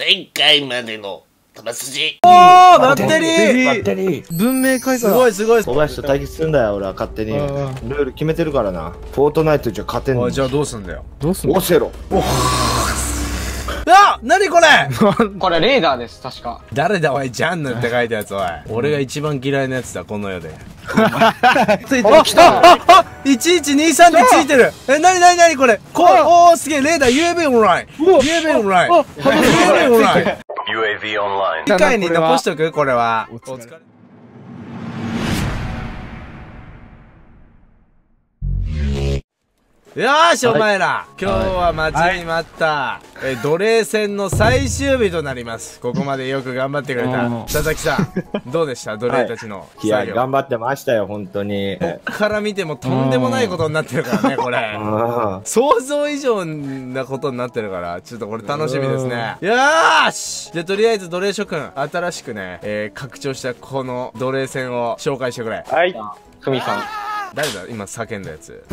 前回までの球筋。おーバッテリーバッテリー文明開すごいすごい。小林と対決するんだよ俺は勝手に。ルうん。ール決めてるからな。フォートナイトじゃ勝てんのじゃあどうすんだよ？どうすんの？オセロ。あ何これ？これレーダーです、確か。誰だおいジャンヌって書いたやつおい。俺が一番嫌いなやつだこの世で ついてあきた。ああ1123ってついてる。えなになになにこれ。こおーすげえレーダー UAV オンライン UAV オンライン UAV オンライン UAV オンライン機械に残しとくこれは。お疲れよーし、お前ら。今日は待ちに待った、え奴隷戦の最終日となります。ここまでよく頑張ってくれたうん。佐々木さん。どうでした？奴隷たちのいや作業、頑張ってましたよ本当に。こっから見てもとんでもないことになってるからねこれ。うん。想像以上なことになってるから、ちょっとこれ楽しみですね。よーし！じゃあとりあえず奴隷諸君、新しくね、えー、拡張したこの奴隷戦を紹介してくれ。はい。ふみさん。誰だ今叫んだやつ。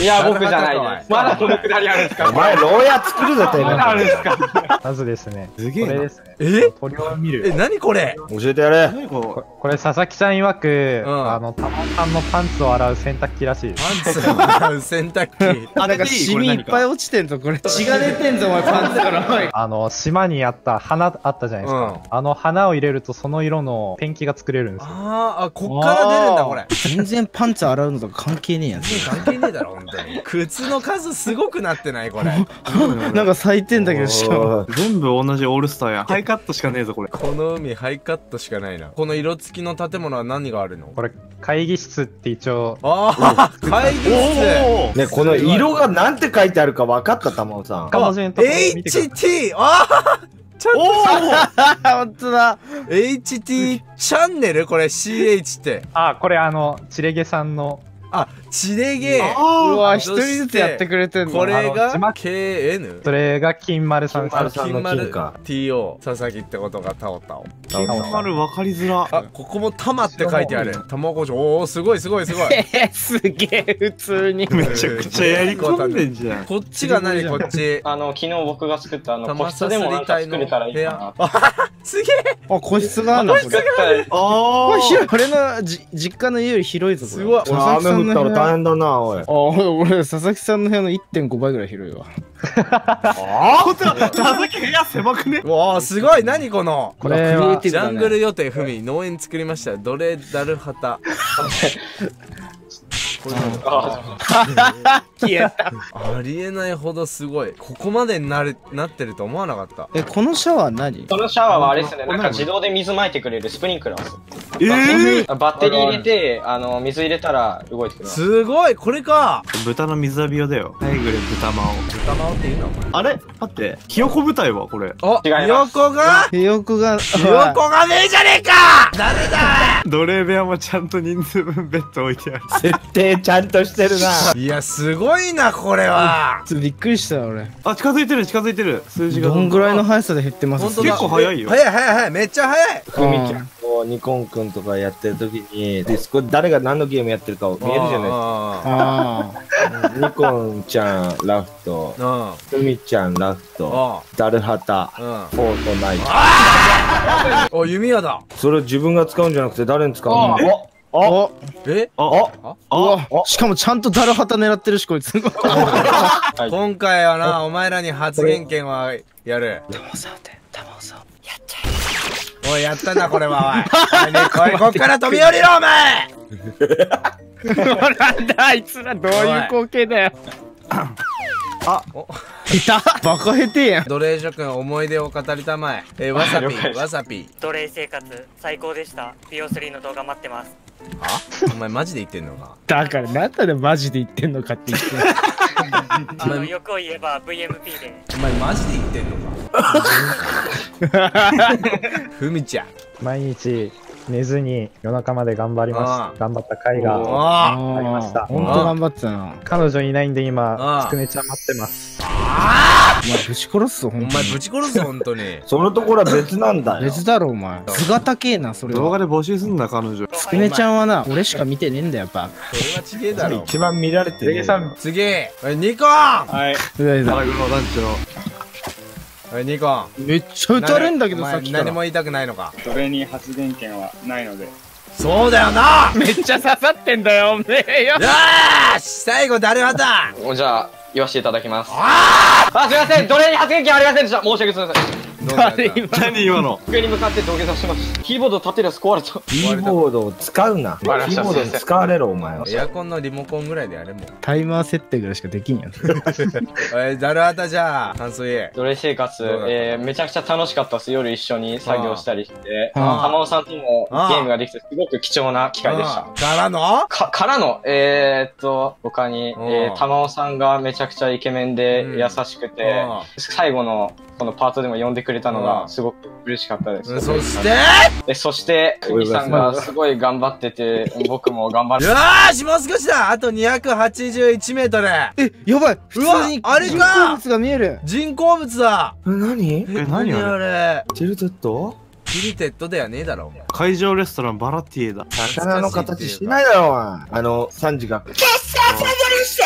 いや、僕じゃないです。まだこのくだりあるんですか？お前牢屋作るぞてめまだあるんですかまずですね、すげえなこれですね。え？鳥を見え、る。何これ？教えてやれここれ、佐々木さん曰く、うんあの、たまさんのパンツを洗う洗濯機らしいです。パンツを洗う洗濯機。なんかシミいっぱい落ちてんぞこれ血が出てんぞお前パンツから あの、島にあった花あったじゃないですか。うんあの花を入れるとその色のペンキが作れるんですよ。あーあ、こっから出るんだこれ。全然パンツ洗うのとか関係ねえやつ関係ねえだろ、本当に。靴の数すごくなってないこれ。なんか咲いてんだけどしかも全部同じオールスターや。ハイカットしかねえぞ、これ。この海ハイカットしかないな。この色付きの建物は何があるの？これ、会議室って一応、ああ、会議室。ねこの色がなんて書いてあるか分かった玉尾さんか文字のところ見てください。HT! ああちゃんと 本当だ。HT チャンネル？これ CH って。あ、これあの、チレゲさんの、あ、チレゲうわ一人ずつやってくれてんの。これが KN? それが金丸さん金丸さんの金か。TO 佐々木ってことがタオタオ。金丸。分かりづら。あここもタマって書いてある。卵城。おおすごいすごいすごい。え すげえ普通に。めちゃくちゃやり込んでんじゃん。こっちが何こっち？あの、昨日僕が作ったあの、個室でもなんか作れたらいい部か屋。あすげえ。あ個室があんの？これあこれのじ実家の家より広いぞすごい。佐々木さんの部屋変だなおい。あ俺俺佐々木さんの部屋の1.5倍ぐらい広いわ。あ本当だ佐々木部屋狭くね？うわあすごい。何この？これは、ジャングル予定ふみ農園作りました。どれだるはた。これなんだあ消えた。ありえないほどすごい。ここまでになるなってると思わなかった。えこのシャワー何？このシャワーはあれですね、なんか自動で水撒いてくれるスプリンクラーです。ええバッテリー入れて、あの、水入れたら動いてくれます。すごい。これか。豚の水浴び用だよ。タイグレ豚まお。豚まおっていうの？あれ？待って。ひよこ部隊はこれ。あ違います。横が？ひよこがひよこがねえじゃねえか。誰だ。奴隷部屋もちゃんと人数分ベッド置いてある。設定ちゃんとしてるな。いやすごいなこれは。ちょっとびっくりした俺。あ、近づいてる近づいてる。数字が。どんぐらいの速さで減ってます？結構早いよ。早い早い早いめっちゃ早い。ふみちゃんこうニコンくんとかやってる時にディスコ誰が何のゲームやってるか見えるじゃないですか。ああニコンちゃんラフトあふみちゃんラフトあダルハタフォートナイト。お弓矢だ。それ自分が使うんじゃなくて誰に使うの？あおえあ、うわしかもちゃんとダルハタ狙ってるしこいつ。今回はなお前らに発言権はやる。タモさんでタモさんおいやったなこれはおい。こいこっから飛び降りろお前。なんだあいつらどういう光景だよ。あお下手バカ下手やん。奴隷諸君思い出を語りたまえ。えわさぴわさぴ。奴隷生活最高でした。PO3 の動画待ってますはお前マジで言ってんのか？だからなんでマジで言ってんのかって言って。あの欲を言えば VMP で。お前マジで言ってんのか？ふみちゃん。毎日寝ずに夜中まで頑張りあます。頑張った甲斐おがあありました。ほんと頑張ってたな。彼女いないんであ今、つくねちゃん待ってます。お前ぶち殺すぞほおんとに。前ぶち殺すぞ本当に。そのところは別なんだよ。別だろお前。図が高えなそれは。動画で募集すんだ、彼女。つくねちゃんはな俺しか見てねえんだよバそれはちげえだろ。一番見られてるレゲさん、次。おいニコン。はい。カだ腹黒団長。おいニコン。めっちゃ打たれんだけどさっきから。何も言いたくないのか。それに発電権はないので。そうだよな。めっちゃ刺さってんだよおめえよ。よし最後誰またじゃあ言わせていただきます。ああすいません。奴隷に発言権ありませんでした。申し訳ございません。何今の？机に向かって土下座しましたキーボード立てるやつ壊れた。キーボードを使うな。キーボード使われろお前は。エアコンのリモコンぐらいであれもタイマー設定ぐらいしかできんやん おいザルアタじゃあ感想言え奴隷生活、えー、めちゃくちゃ楽しかったです。夜一緒に作業したりして玉尾さんともゲームができてすごく貴重な機会でした。からの？かからの？えー、っと他に、えー、玉尾さんがめちゃくちゃイケメンで優しくて、最後のこのパートでも呼んでくれくれたのがすごく嬉しかったです。そして？えそして、くぎさんがすごい頑張ってて、僕も頑張って。よーし、もう少しだ。あと281メートル。え、やばい。普通にあれか。人工物が見える。人工物だ。え、何？え、何あれ？ジェルテッド？キリテッドではねえだろ、会場レストランバラティエだ。魚の形してないだろ、あの、サンジが。決戦サンして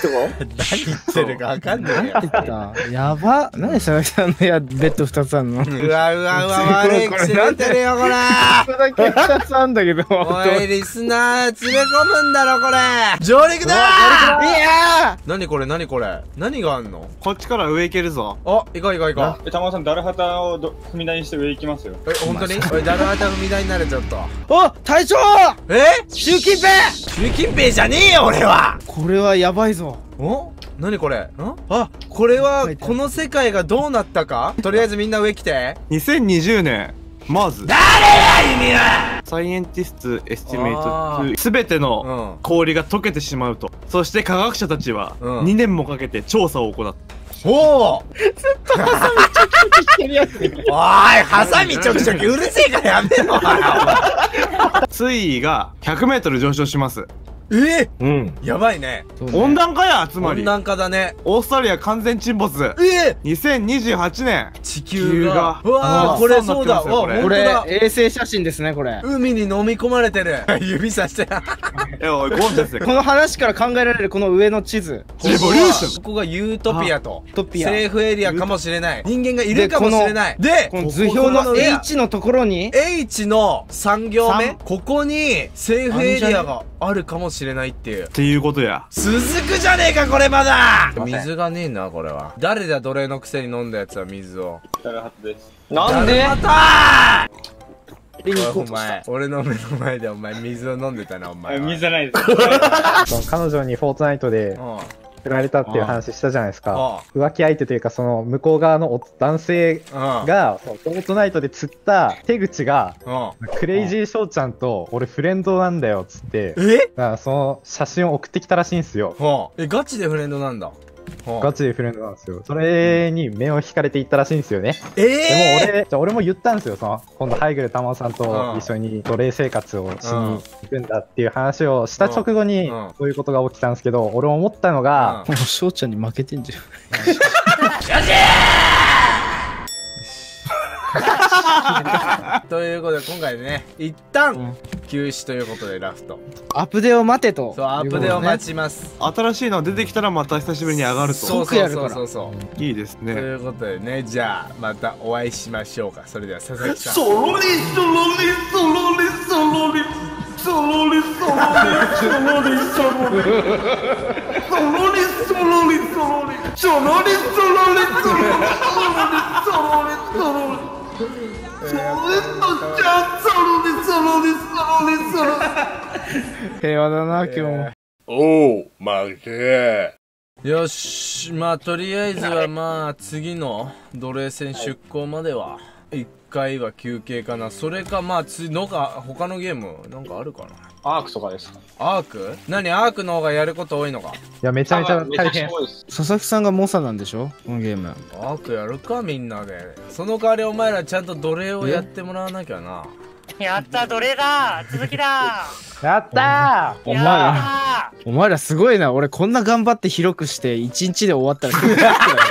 何言ってるかわかんない。やば。何で佐々木さんのやベッド2つあるの？うわうわうわ、悪い口出てるよ、これ。これだけ2つあんだけど。おい、リスナー、詰め込むんだろ、これ。上陸だーいや何これ、何これ？何があんの？こっちから上行けるぞ。あ、行こう行こう行こう。玉、たさん、ダルハタを踏み台にして上行きます？よ。え、本当に？俺、ダルハタ踏み台になれ、ちゃった。お隊長え？習近平習近平じゃねえよ、俺はこれはやばばいぞ。お？何これ？んあこれはこの世界がどうなったか？とりあえずみんな上来て。2020年。まず誰や意味は？サイエンティストエスティメイト。すべての氷が溶けてしまうと、うん、そして科学者たちは2年もかけて調査を行った。ほ、う、おずっとハサミチしてるやつ。おいハサミチョキチョキうるせえからやめろ水位が1 0 0ル上昇します。ええうん。やばいね。温暖化や、つまり。温暖化だね。オーストラリア完全沈没。ええ !2028 年。地球が。うわー、これそうだ。これ、衛星写真ですね、これ。海に飲み込まれてる。指さして。え、おい、ゴンですよ。この話から考えられるこの上の地図。レボリューション。ここがユートピアと。トピア。セーフエリアかもしれない。人間がいるかもしれない。で、この図表の H のところに ?H の3行目。ここにセーフエリアがあるかもしれない。しれないっていう。っていうことや。続くじゃねえかこれまだ。水がねえなこれは。誰だ奴隷のくせに飲んだやつは水を。なんで？また？お前俺の目の前でお前水を飲んでたなお前水じゃないです。彼女にフォートナイトで、振られたっていう話したじゃないですか。浮気相手というか、その向こう側の男性が、フォートナイトで釣った手口が、クレイジー翔ちゃんと俺フレンドなんだよっつって、え？その写真を送ってきたらしいんすよ。え、ガチでフレンドなんだ。ガチでフレンドなんですよ。それに目を引かれていったらしいんですよね。えー、でも俺、じゃ俺も言ったんですよ。その、今度、ハイグル玉尾さんと一緒に奴隷生活をしに行くんだっていう話をした直後に、そういうことが起きたんですけど、俺思ったのが、もう翔ちゃんに負けてんじゃん。よし ということで今回ね一旦休止ということでラフト。アップデを待てとそうアップデを待ちます、新しいの出てきたらまた久しぶりに上がると。そうそうそうそう。いいですね。ということでねじゃあまたお会いしましょうか。それでは佐々木さん。ソロリソロリソロリソロリソロリソロリソロリソロリソロリソロリソロリソロリソロリソロリソロリソロリソロリソロリ 平和だな、今日も。おお、負け。よしまあとりあえずはまあ次の奴隷戦出港までは一回は休憩かな。それかまあつのか他のゲームなんかあるかな。アークとかです。かアーク？何？アークの方がやること多いのか。いや、めちゃめちゃ大変。佐々木さんが猛者なんでしょ？このゲーム。アークやるかみんなで。その代わりお前らちゃんと奴隷をやってもらわなきゃな。やった奴隷だ。続きだ。やったお前ら、やお前らすごいな。俺こんな頑張って広くして1日で終わったら